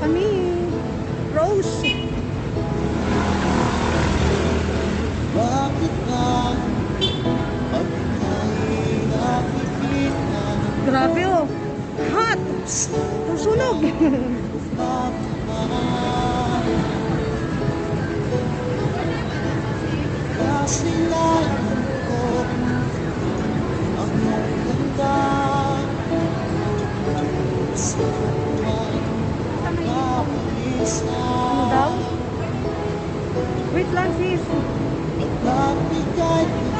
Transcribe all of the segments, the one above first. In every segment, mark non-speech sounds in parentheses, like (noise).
kami. Rose. Bakit nga? Grabe oh. Hot. Susunog. Kasalanan ko ang iyong ganda. (laughs) Ano daw? Wait lang sis. Magbigay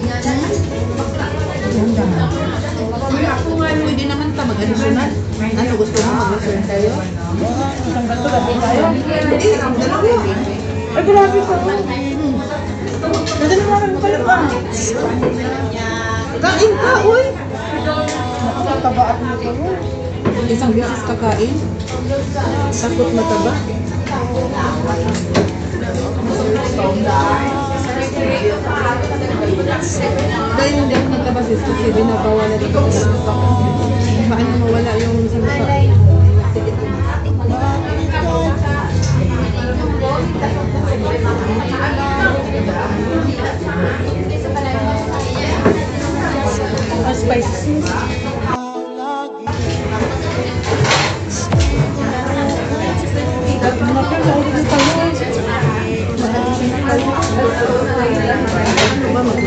Ganda nga. Ako nga, pwede naman ta mag-additional. Ano, gusto mo mag-additional tayo? Isang ganito gabi tayo? Hindi, isang dalawa. Ay, grabe ka. Nadala naman pala pa. Kain ka, uy! Nakakataba ako nito. Isang bisis kakain. Sakot mataba. Sakot mataba. Dahil hindi ako mataba sis kasi binabawalan ito ng mukha ko. Paano mawala yung sa mukha? Ang.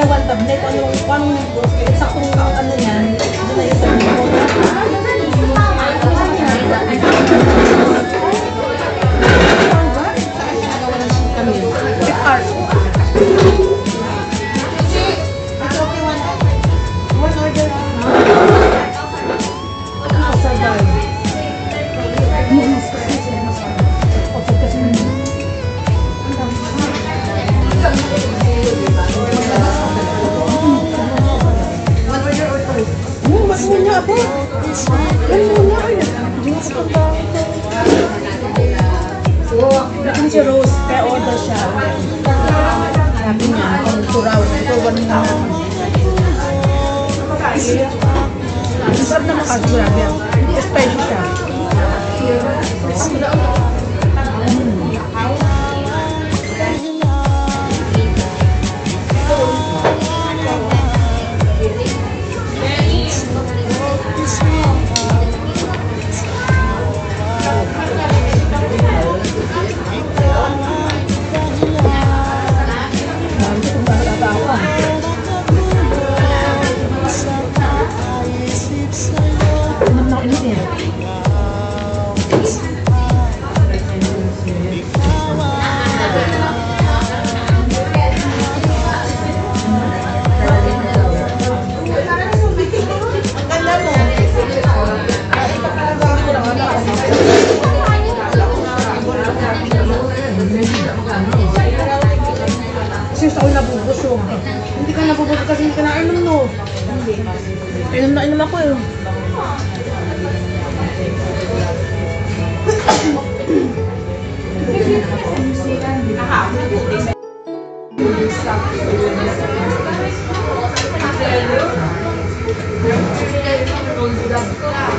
na one tablet? Ano paano nito? Saktong ano yan? Doon na yung sabi ko. Na makasarap Kasi sa una. Oh. Hindi ka nabubusog kasi hindi ka nainom, no? Hindi. Inom na inom ako, eh. Thank (laughs) you.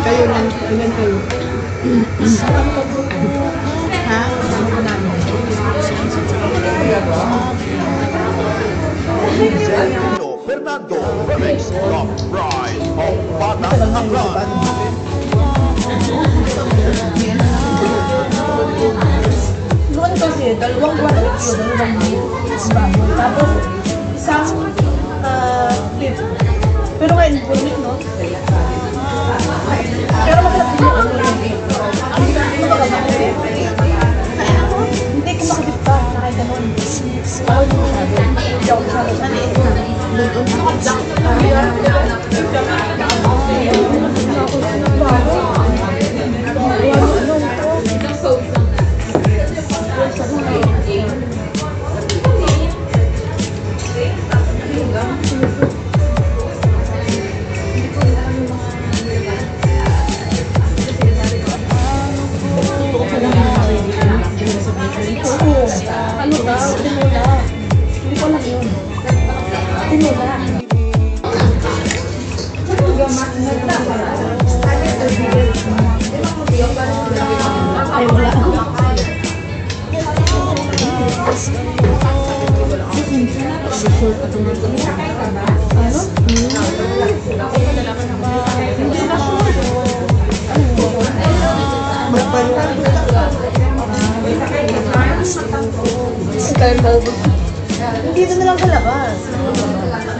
Kayo lang, ilan kayo? (clears throat) Fernando Fernando makes the prize of Batang Aklan. Noon kasi, dalawang barbecue, dalawang baboy. Tapos, isang ah, beef. Pero ngayon, meat, no? Pero hindi ko Terima kasih. Ano? Dito na lang sa labas. May kasi na lang ako.